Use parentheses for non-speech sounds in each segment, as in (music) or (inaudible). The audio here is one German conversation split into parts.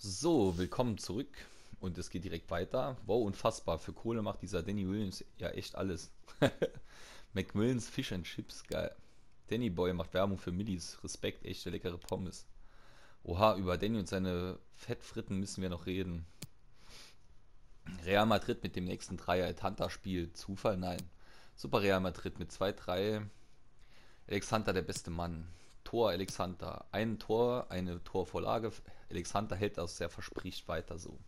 So, willkommen zurück. Und es geht direkt weiter. Wow, unfassbar. Für Kohle macht dieser Danny Williams ja echt alles. (laughs) Macmillans Fish and Chips, geil. Danny Boy macht Werbung für Millis. Respekt, echte leckere Pommes. Oha, über Danny und seine Fettfritten müssen wir noch reden. Real Madrid mit dem nächsten Dreier Etanta-Spiel. Zufall? Nein. Super Real Madrid mit 2-3. Alexander der beste Mann. Tor Alexander. Ein Tor, eine Torvorlage. Alexander hält das sehr verspricht weiter so.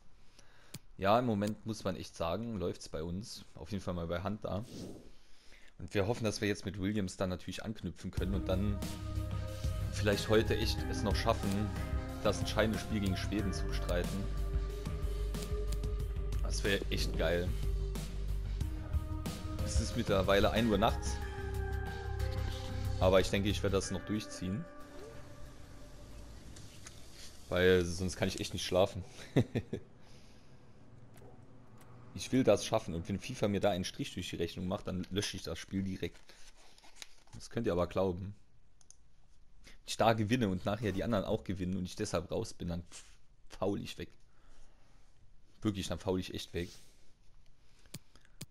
Ja, im Moment muss man echt sagen, läuft es bei uns. Auf jeden Fall mal bei Hand da. Und wir hoffen, dass wir jetzt mit Williams dann natürlich anknüpfen können und dann vielleicht heute echt es noch schaffen, das entscheidende Spiel gegen Schweden zu bestreiten. Das wäre echt geil. Es ist mittlerweile 1 Uhr nachts. Aber ich denke, ich werde das noch durchziehen. Weil sonst kann ich echt nicht schlafen. (laughs) ich will das schaffen und wenn FIFA mir da einen Strich durch die Rechnung macht, dann lösche ich das Spiel direkt. Das könnt ihr aber glauben. Wenn ich da gewinne und nachher die anderen auch gewinnen und ich deshalb raus bin, dann faul ich weg. Wirklich, dann faul ich echt weg.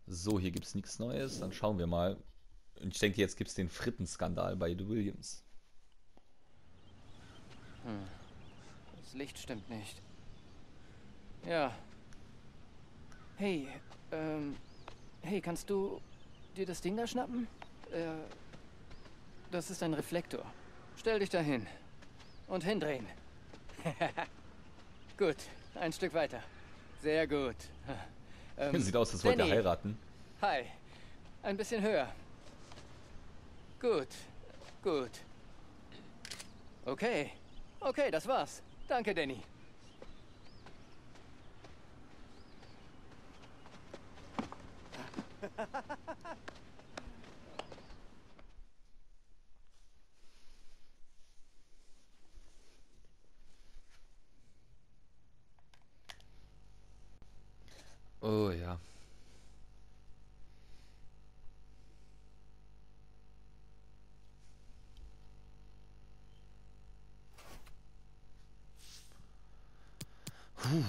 So, hier gibt es nichts Neues. Dann schauen wir mal, und ich denke, jetzt gibt es den Frittenskandal bei The Williams. Hm. Das Licht stimmt nicht. Ja. Hey, ähm. Hey, kannst du dir das Ding da schnappen? Äh. Das ist ein Reflektor. Stell dich dahin. Und hindrehen. (laughs) gut, ein Stück weiter. Sehr gut. (laughs) Ähm, Sieht aus, als wollte er heiraten. Hi. Ein bisschen höher. Gut, gut. Okay, okay, das war's. Danke, Danny. oh ja. Puh.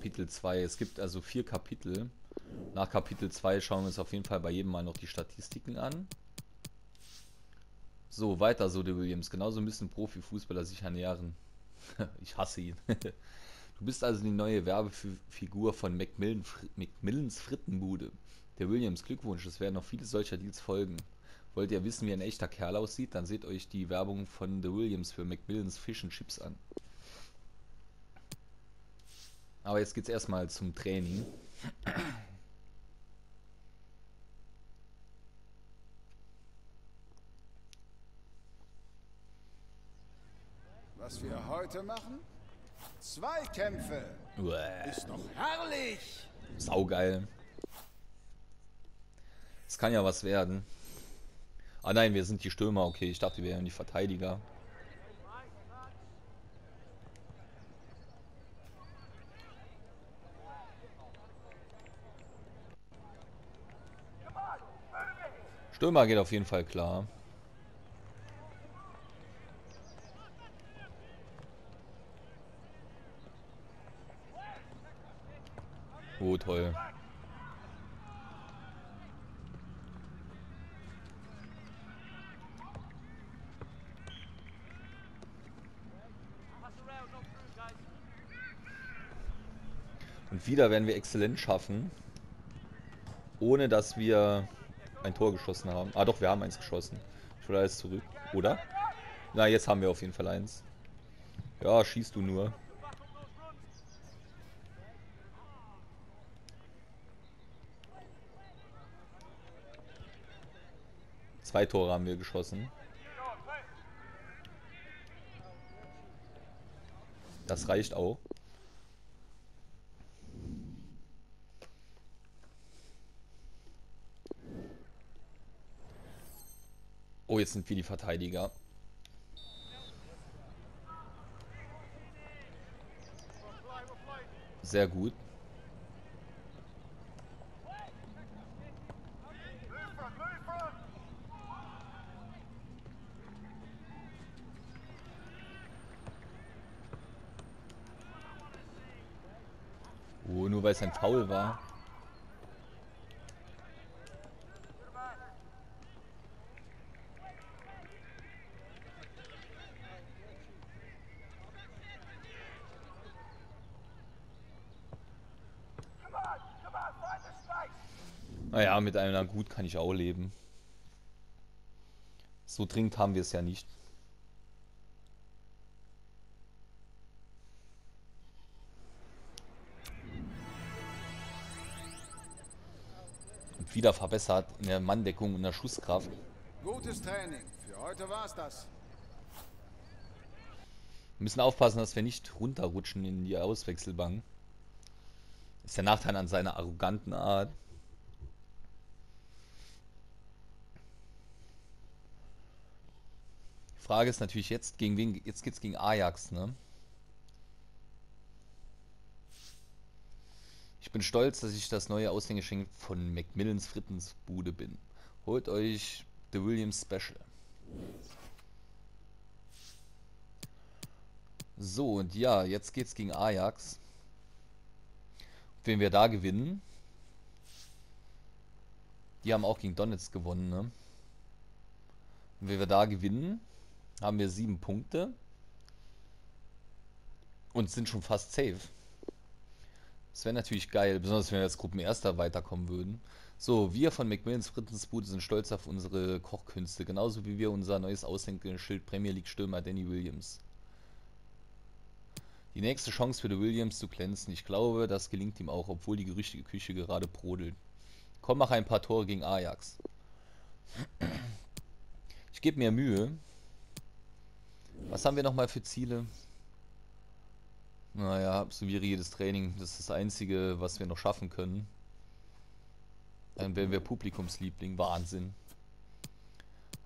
Kapitel 2. Es gibt also vier Kapitel. Nach Kapitel 2 schauen wir uns auf jeden Fall bei jedem mal noch die Statistiken an. So, weiter so, der Williams. Genauso müssen Profifußballer sich ernähren. (laughs) ich hasse ihn. (laughs) du bist also die neue Werbefigur von Macmillan, Macmillans Frittenbude. Der Williams, Glückwunsch, es werden noch viele solcher Deals folgen. Wollt ihr wissen, wie ein echter Kerl aussieht? Dann seht euch die Werbung von The Williams für Macmillans Fish and Chips an. Aber jetzt geht's erstmal zum Training. Was wir heute machen? Zweikämpfe. Uäh. Ist doch herrlich. Saugeil. Es kann ja was werden. Ah nein, wir sind die Stürmer. Okay, ich dachte, wir wären die Verteidiger. Stürmer geht auf jeden Fall klar. Oh, toll. Und wieder werden wir exzellent schaffen. Ohne dass wir ein Tor geschossen haben. Ah doch, wir haben eins geschossen. Ich will alles zurück. Oder? Na, jetzt haben wir auf jeden Fall eins. Ja, schießt du nur. Zwei Tore haben wir geschossen. Das reicht auch. jetzt sind wir die Verteidiger. Sehr gut. Oh, nur weil es ein Foul war. Mit einer gut kann ich auch leben. So dringend haben wir es ja nicht. Und wieder verbessert in der Manndeckung und der Schusskraft. Gutes Training. Für heute war's das. Wir müssen aufpassen, dass wir nicht runterrutschen in die Auswechselbank. Ist der Nachteil an seiner arroganten Art. Frage ist natürlich jetzt, gegen wen, jetzt geht's gegen Ajax, ne? Ich bin stolz, dass ich das neue Aushängeschenk von Macmillans Frittensbude bin. Holt euch The Williams Special. So, und ja, jetzt geht's gegen Ajax. Wenn wir da gewinnen. Die haben auch gegen Donetsk gewonnen, ne? Wenn wir da gewinnen, haben wir sieben Punkte und sind schon fast safe. Das wäre natürlich geil, besonders wenn wir als Gruppenerster weiterkommen würden. So, wir von Macmillans Frittensbude sind stolz auf unsere Kochkünste, genauso wie wir unser neues Aushängeschild Premier League Stürmer Danny Williams. Die nächste Chance für The Williams zu glänzen. Ich glaube, das gelingt ihm auch, obwohl die gerüchtige Küche gerade brodelt. Komm, mach ein paar Tore gegen Ajax. Ich gebe mir Mühe, was haben wir nochmal für Ziele? Naja, absolviere jedes Training. Das ist das Einzige, was wir noch schaffen können. Dann werden wir Publikumsliebling. Wahnsinn.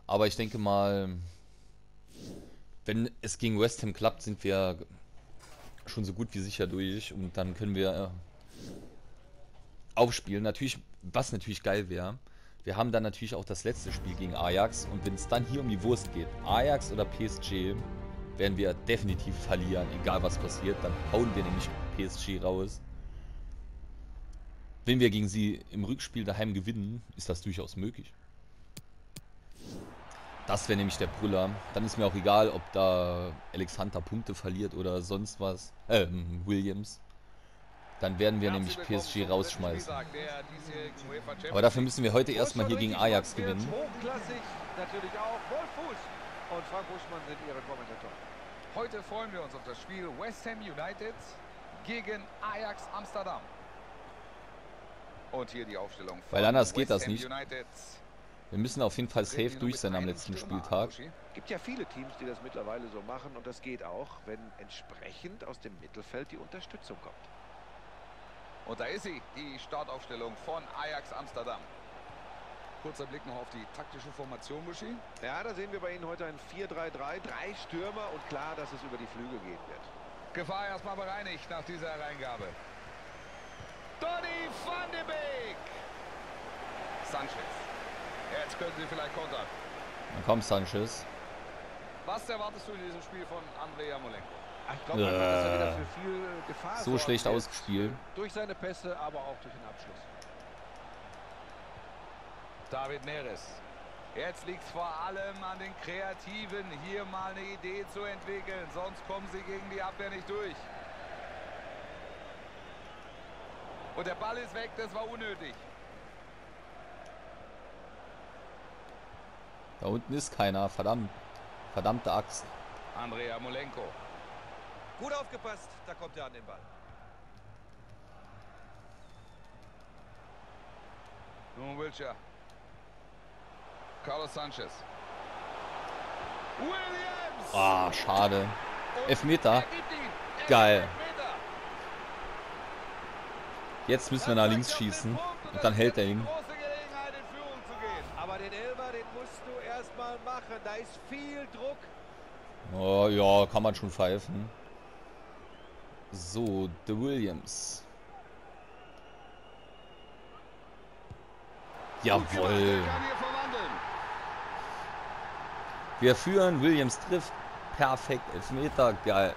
Aber ich denke mal, wenn es gegen West Ham klappt, sind wir schon so gut wie sicher durch. Und dann können wir äh, aufspielen. Natürlich, was natürlich geil wäre, wir haben dann natürlich auch das letzte Spiel gegen Ajax und wenn es dann hier um die Wurst geht, Ajax oder PSG, werden wir definitiv verlieren, egal was passiert. Dann hauen wir nämlich PSG raus. Wenn wir gegen sie im Rückspiel daheim gewinnen, ist das durchaus möglich. Das wäre nämlich der Brüller. Dann ist mir auch egal, ob da Alexander Punkte verliert oder sonst was. Äh, Williams. Dann werden wir nämlich PSG rausschmeißen. Aber dafür müssen wir heute erstmal hier gegen Ajax gewinnen. Heute freuen wir uns auf das Spiel West Ham United gegen Ajax Amsterdam. Und hier die Aufstellung Weil anders geht das nicht. Wir müssen auf jeden Fall safe durch sein am letzten Spieltag. Es gibt ja viele Teams, die das mittlerweile so machen und das geht auch, wenn entsprechend aus dem Mittelfeld die Unterstützung kommt. Und da ist sie, die Startaufstellung von Ajax Amsterdam. Kurzer Blick noch auf die taktische Formation, Buschi. Ja, da sehen wir bei Ihnen heute ein 4-3-3, drei Stürmer und klar, dass es über die Flügel gehen wird. Gefahr erstmal bereinigt nach dieser Reingabe. Donny van de Beek. Sanchez. Jetzt können sie vielleicht kontern. Dann kommt Sanchez. Was erwartest du in diesem Spiel von Andrei Jamolenko? Ich glaube, äh, dass er wieder für viel Gefahr So schlecht ausgespielt. Durch seine Pässe, aber auch durch den Abschluss. David Neres. Jetzt liegt es vor allem an den Kreativen, hier mal eine Idee zu entwickeln. Sonst kommen sie gegen die Abwehr nicht durch. Und der Ball ist weg, das war unnötig. Da unten ist keiner, verdammt. Verdammte Axt. Andrea Molenko. Gut aufgepasst, da kommt er an den Ball. Nun Wilshere. Carlos Sanchez. Williams! Ah, schade. Elfmeter. Geil. Jetzt müssen wir nach links schießen. Und dann hält er ihn. Aber den Elber, den musst du erstmal machen. Da ist viel Druck. Oh ja, kann man schon pfeifen. So, The Williams. Jawohl. Wir führen, Williams trifft. Perfekt, Elfmeter, geil.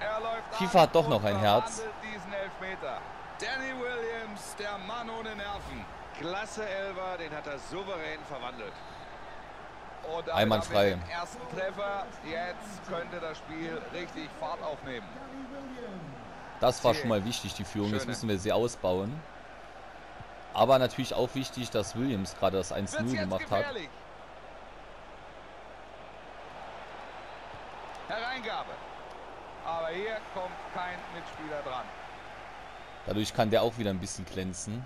FIFA hat doch noch ein Herz. Danny Williams Klasse Elver, den hat er souverän verwandelt. Und wir den ersten Treffer. Jetzt könnte das Spiel richtig Fahrt aufnehmen. Das war schon mal wichtig, die Führung. Jetzt Schöne. müssen wir sie ausbauen. Aber natürlich auch wichtig, dass Williams gerade das 1-0 Wird's jetzt gemacht hat. gefährlich. Hereingabe. Aber hier kommt kein Mitspieler dran. Dadurch kann der auch wieder ein bisschen glänzen.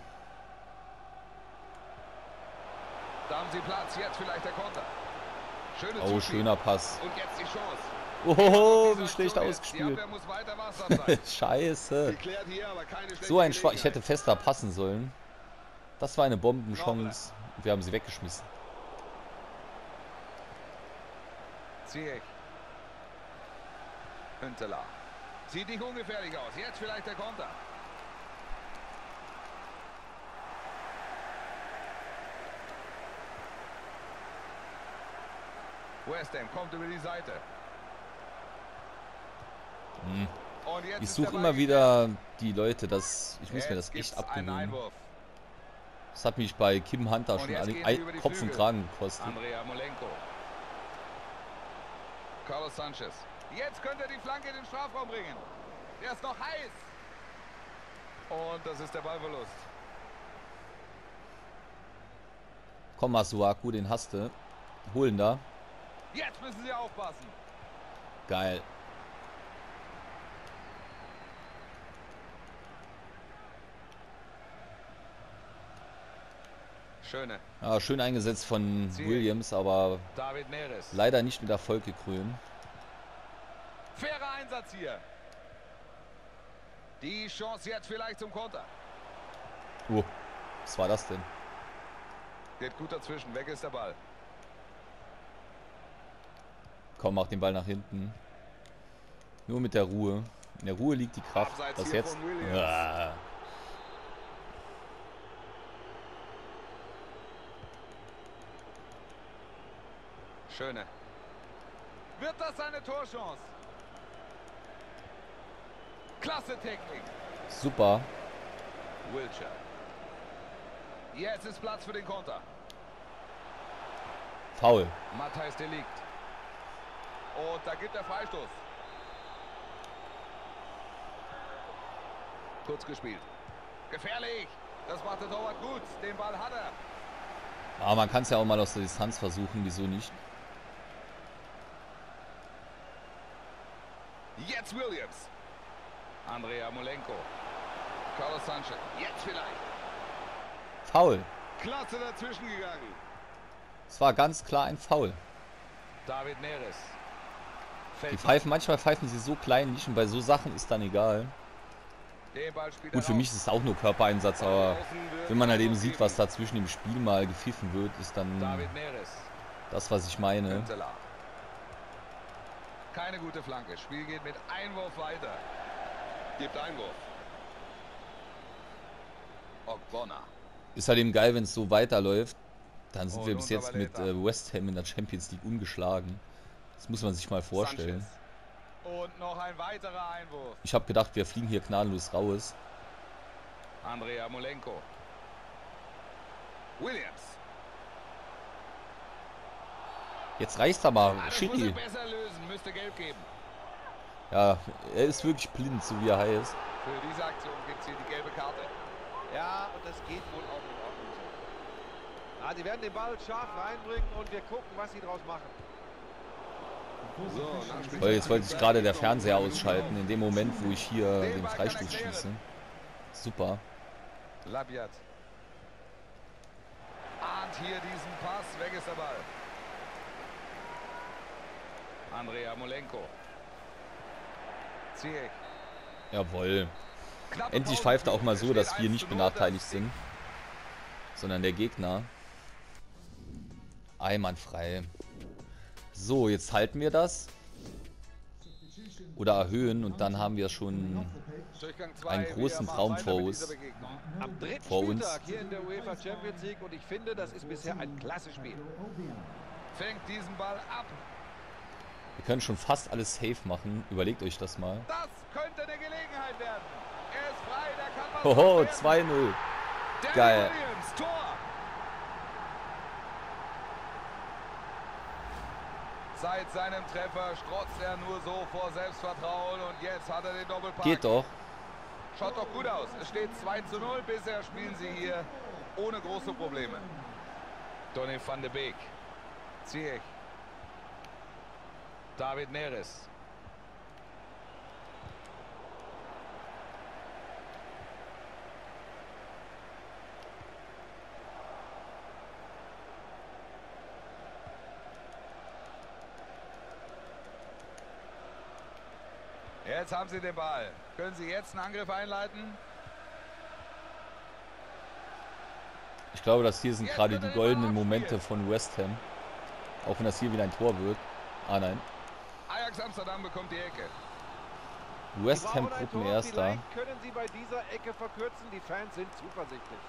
Da haben sie Platz. Jetzt vielleicht der Konter. Schöne Oh, Zuspiel. schöner Pass. Und jetzt die Chance. Diese wie schlecht ausgespielt. (laughs) Scheiße. So ein Schwach. Ich hätte fester passen sollen. Das war eine Bombenchance. Wir haben sie weggeschmissen. Ziyech. Hünteler. Sieht nicht ungefährlich aus. Jetzt vielleicht der Konter. West Ham kommt über die Seite. Hm. Ich suche immer wieder die Leute, das. Ich muss mir das echt abgewöhnen. Das hat mich bei Kim Hunter schon ein, die Kopf und. Kragen gekostet. Carlos Sanchez. Jetzt könnte die Flanke in den Strafraum bringen. Der ist noch heiß. Und das ist der Ballverlust. Komm, Masuaku, den hast du. Holen da. Jetzt müssen sie aufpassen. Geil. Schöne. Ja, schön eingesetzt von Ziel. Williams, aber leider nicht mit Erfolg gekrönt. Fairer Einsatz hier. Die Chance jetzt vielleicht zum Konter. Oh, was war das denn? Geht gut dazwischen. Weg ist der Ball. Komm, mach den Ball nach hinten. Nur mit der Ruhe. In der Ruhe liegt die Kraft. Abseits Was hier jetzt? von Williams. Ah. Schöne. Wird das eine Torchance? Klasse Technik. Super. Wiltshire. Jetzt ist Platz für den Konter. Foul. Matthijs Delikt. Und da gibt er Freistoß. Kurz gespielt. Gefährlich. Das macht der Torwart gut. Den Ball hat er. Aber man kann es ja auch mal aus der Distanz versuchen. Wieso nicht? Jetzt Williams. Andrea Molenko. Carlos Sanchez. Jetzt vielleicht. Foul. Klasse dazwischen gegangen. Es war ganz klar ein Foul. David Neres. Die pfeifen, manchmal pfeifen sie so kleinlich und bei so Sachen ist dann egal. Gut, für mich ist es auch nur Körpereinsatz, aber wenn man halt eben sieht, was da zwischen dem Spiel mal gepfiffen wird, ist dann das, was ich meine. Keine gute Flanke. Spiel geht mit Einwurf weiter. Gibt Einwurf. Ogbonna. Ist halt eben geil, wenn es so weiterläuft. Dann sind Und wir bis jetzt mit äh, West Ham in der Champions League ungeschlagen. Das muss man sich mal vorstellen. Sanchez. Und noch ein weiterer Einwurf. Ich habe gedacht, wir fliegen hier gnadenlos raus. Andrea Molenko. Williams. Jetzt reicht's aber. Er. Müsste gelb geben. Ja, er ist wirklich blind, so wie er heißt. Für diese Aktion gibt es hier die gelbe Karte. Ja, und das geht wohl auch in Ordnung so. Ah, die werden den Ball scharf reinbringen und wir gucken, was sie draus machen. So, jetzt wollte sich gerade der Fernseher ausschalten, in dem Moment, wo ich hier Den Freistoß schieße. Super. Labiat. Ahnt hier diesen Pass. Weg ist der Ball. Andrea Molenko. Ziyech. Jawohl. Endlich pfeift er auch mal so, dass wir 1 nicht zu 0, benachteiligt sind, sondern der Gegner. Einwandfrei. So, jetzt halten wir das. Oder erhöhen und dann haben wir schon einen großen Traum vor uns. Am dritten Vor uns. Spieltag hier in der UEFA Champions League und ich finde, das ist bisher ein klasse Spiel. Fängt diesen Ball ab. Wir können schon fast alles safe machen. Überlegt euch das mal. Das könnte eine Gelegenheit werden. Er ist frei, der kann Hoho, 2-0. Geil. Williams, Tor. Seit seinem Treffer strotzt er nur so vor Selbstvertrauen und jetzt hat er den Doppelpack. Geht doch. Schaut doch gut aus. Es steht 2 zu 0. Bisher spielen sie hier ohne große Probleme. Donny van de Beek. Ziehe ich. David Neres. Jetzt haben sie den Ball. Können sie jetzt einen Angriff einleiten? Ich glaube, dass hier sind gerade die goldenen Momente von West Ham. Auch wenn das hier wieder ein Tor wird. Ah nein. Ajax Amsterdam bekommt die Ecke. West Ham. Gruppenerster. Können sie bei dieser Ecke verkürzen. Die Fans sind zuversichtlich.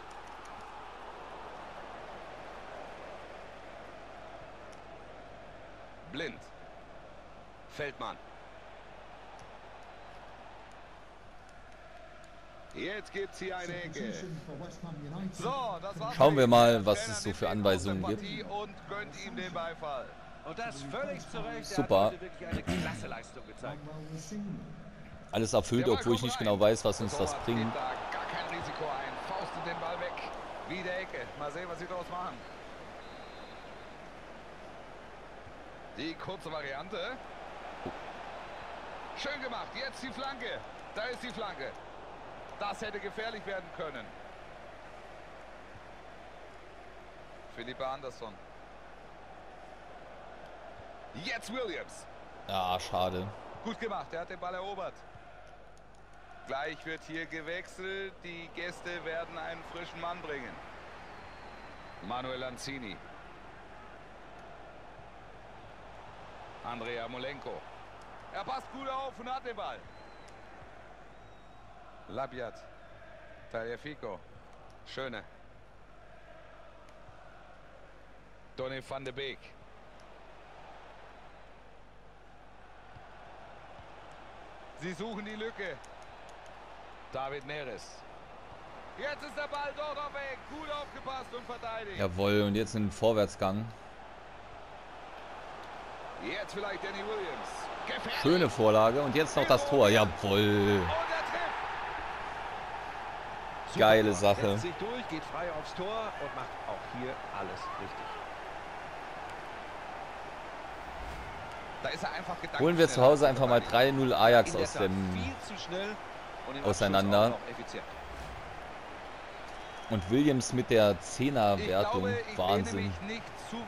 Blind. Feldmann. Jetzt gibt's hier eine Ecke. So, das war's. Schauen wir mal, was es so für Anweisungen gibt. Und gönnt ihm den Beifall. Und das völlig zu Recht. Er Super. hat heute wirklich eine klasse Leistung gezeigt. Alles erfüllt, obwohl ich nicht genau weiß, was uns das bringt. Die kurze Variante. Schön gemacht. Jetzt die Flanke. Da ist die Flanke. Das hätte gefährlich werden können. Philippa Andersson. Jetzt Williams. Ah, schade. Gut gemacht, er hat den Ball erobert. Gleich wird hier gewechselt. Die Gäste werden einen frischen Mann bringen. Manuel Lanzini. Andrea Molenko. Er passt gut auf und hat den Ball. Labiat. Tagliafico. Schöne. Donny van de Beek. Sie suchen die Lücke. David Neres. Jetzt ist der Ball dort auf Weg. Gut aufgepasst und verteidigt. Jawohl, und jetzt ein Vorwärtsgang. Jetzt vielleicht Danny Williams. Gefährlich. Schöne Vorlage und jetzt noch das Tor. Jawohl. Und er trifft. Super Geile. Sache. Setzt sich durch, geht frei aufs Tor und macht auch hier alles richtig. Da ist er einfach gedanklich Holen wir zu Hause einfach mal Verteidiger. 3-0 Ajax aus dem... Auseinander. Und Williams mit der Ich 10er-Wertung. glaube, ich lehne Wahnsinn.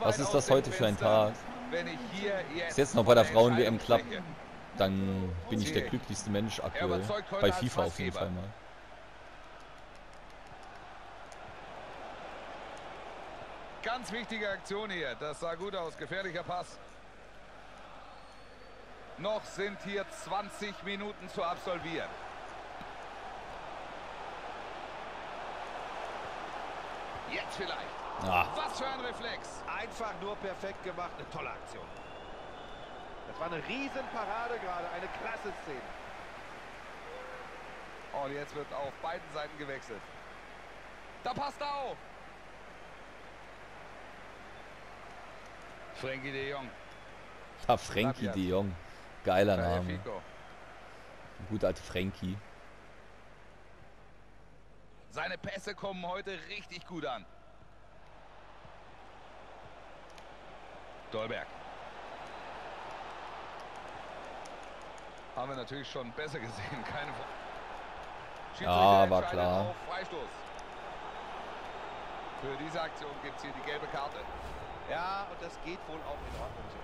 Was ist das heute für ein Tag? Wenn Ist jetzt noch bei der Frauen-WM klappt, dann bin ich der glücklichste Mensch aktuell. Bei FIFA auf jeden. Fall mal. Ganz wichtige Aktion hier. Das sah gut aus. Gefährlicher Pass. Noch sind hier 20 Minuten zu absolvieren. Jetzt vielleicht. Ah, Was für ein Reflex. Einfach nur perfekt gemacht, eine tolle Aktion. Das war eine Riesenparade gerade, eine klasse Szene. Und jetzt wird auf beiden Seiten gewechselt. Da passt er auf. Frankie de Jong. ja, Frankie de Jong. Geiler Name. Gut alte Frankie. Seine Pässe kommen heute richtig gut an. Dolberg. Haben wir natürlich schon besser gesehen, keine. Ja, war klar. Für diese Aktion gibt es hier die gelbe Karte. Ja, und das geht wohl auch in Ordnung so.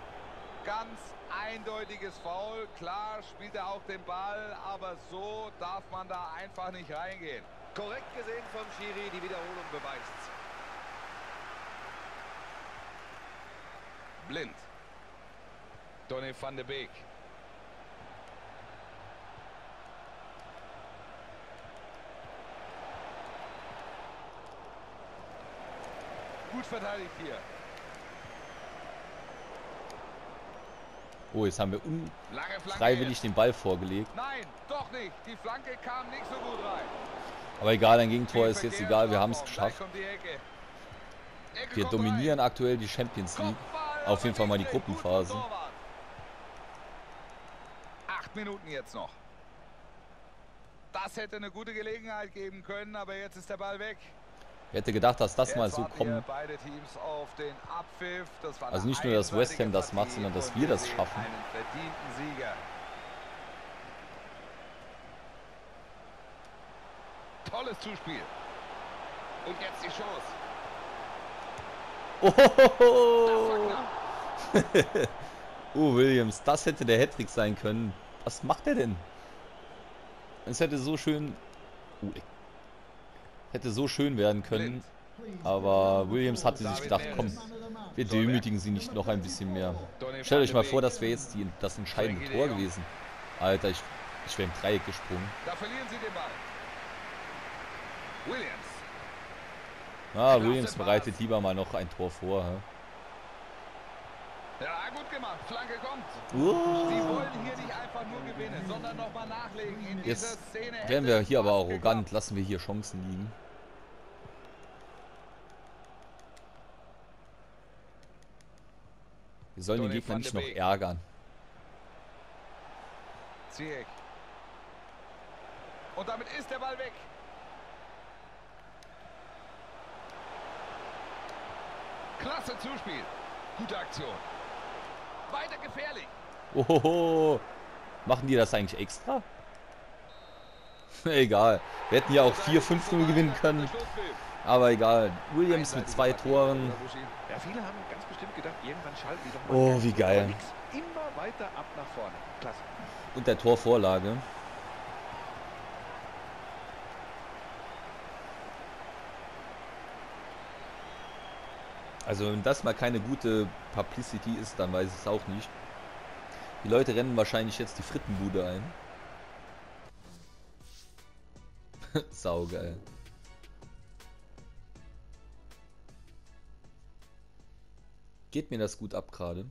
Ganz eindeutiges Foul. Klar spielt er auch den Ball, aber so darf man da einfach nicht reingehen. Korrekt gesehen vom Schiri, die Wiederholung beweist. Blind. Donny van de Beek. Gut verteidigt hier. Oh, jetzt haben wir unfreiwillig den Ball vorgelegt. Nein, doch nicht. Die Flanke kam nicht so gut rein. Aber egal, ein Gegentor ist jetzt egal, wir haben es geschafft. Wir dominieren aktuell die Champions League. Auf jeden Fall mal die Gruppenphase. Acht Minuten jetzt noch. Das hätte eine gute Gelegenheit geben können, aber jetzt ist der Ball weg. Ich hätte gedacht, dass das mal so kommt. Also nicht nur, dass West Ham das macht, sondern dass wir das schaffen. Tolles Zuspiel. Und jetzt die Chance. Ohohoho. (laughs) oh, Williams, das hätte der Hattrick sein können. Was macht er denn? Es hätte so schön... Uh, hätte so schön werden können. Aber Williams hatte sich gedacht, komm, wir demütigen sie nicht noch ein bisschen mehr. Stellt euch mal vor, das wäre jetzt die, das entscheidende Tor gewesen. Alter, ich, ich wäre im Dreieck gesprungen. Da verlieren sie den Ball. Williams. Ah, Williams bereitet lieber mal noch ein Tor vor. hä? Ja, gut gemacht. Flanke kommt. Sie Uh, wollen hier nicht einfach nur gewinnen, sondern nochmal nachlegen. In dieser jetzt Szene wären wir hier aber arrogant. geklappt. Lassen wir hier Chancen liegen. Wir sollen den Donny Gegner van nicht noch ärgern. Ziyech. Und damit ist der Ball weg. Klasse Zuspiel. Gute Aktion. Weiter gefährlich. Ohoho. Machen die das eigentlich extra? (laughs) egal. Wir hätten ja auch 4-5-0 gewinnen können. Aber egal. Williams mit zwei Toren. Ja, viele haben ganz bestimmt gedacht, irgendwann schalten die doch mal. Oh, wie geil. Aber nix. Immer weiter ab nach vorne. Klasse. Und der Torvorlage. Also wenn das mal keine gute Publicity ist, dann weiß ich es auch nicht. Die Leute rennen wahrscheinlich jetzt die Frittenbude ein. (laughs) Saugeil. Geht mir das gut ab gerade?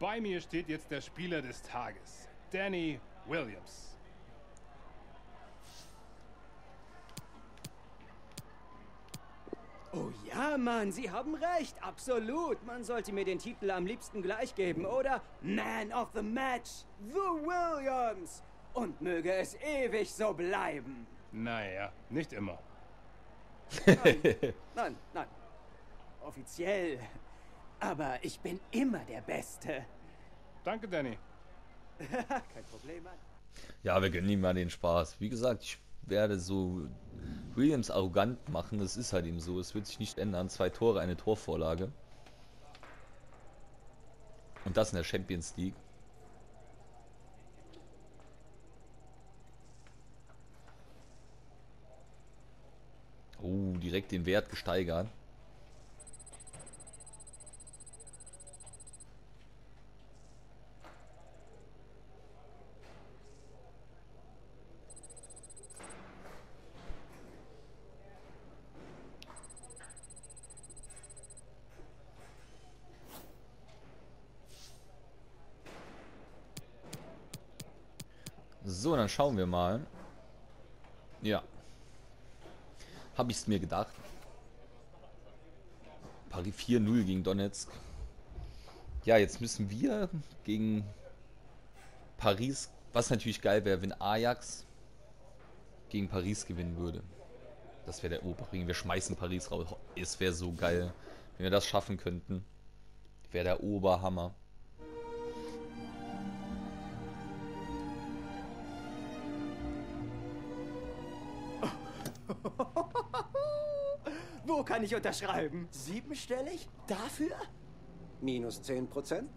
Bei mir steht jetzt der Spieler des Tages, Danny Williams. Oh ja, Mann, Sie haben recht, absolut. Man sollte mir den Titel am liebsten gleich geben, oder? Man of the Match, The Williams. Und möge es ewig so bleiben. Naja, nicht immer. Nein, (laughs) nein. Offiziell. Aber ich bin immer der Beste. Danke, Danny. (laughs) Kein Problem, Mann. Ja, wir gönnen ihm mal den Spaß. Wie gesagt, ich werde so Williams arrogant machen. Das ist halt eben so. Es wird sich nicht ändern. Zwei Tore, eine Torvorlage. Und das in der Champions League. Oh, direkt den Wert gesteigert. So, dann schauen wir mal. Ja. Habe ich es mir gedacht. Paris 4-0 gegen Donetsk. Ja, jetzt müssen wir gegen Paris, was natürlich geil wäre, wenn Ajax gegen Paris gewinnen würde. Das wäre der Oberring. Wir schmeißen Paris raus. Es wäre so geil, wenn wir das schaffen könnten. Wäre der Oberhammer. Kann ich unterschreiben? Siebenstellig? Dafür? Minus 10 Prozent?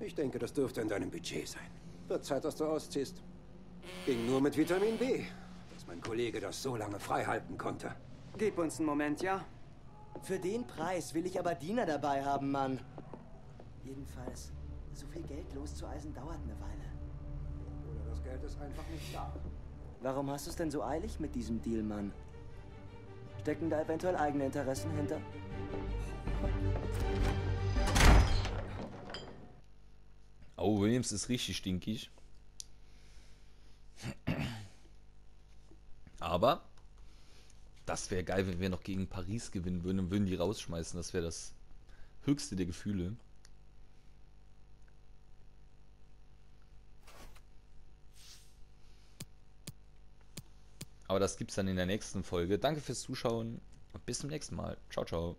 Ich denke, das dürfte in deinem Budget sein. Wird Zeit, dass du ausziehst. Ging nur mit Vitamin B, dass mein Kollege das so lange frei halten konnte. Gib uns einen Moment, ja? Für den Preis will ich aber Diener dabei haben, Mann. Jedenfalls, so viel Geld loszueisen dauert eine Weile. Oder das Geld ist einfach nicht da. Warum hast du es denn so eilig mit diesem Deal, Mann? Stecken da eventuell eigene Interessen hinter? Oh, Williams ist richtig stinkig. Aber das wäre geil, wenn wir noch gegen Paris gewinnen würden und würden die rausschmeißen. Das wäre das höchste der Gefühle. Aber das gibt's dann in der nächsten Folge. Danke fürs Zuschauen und bis zum nächsten Mal. Ciao, ciao.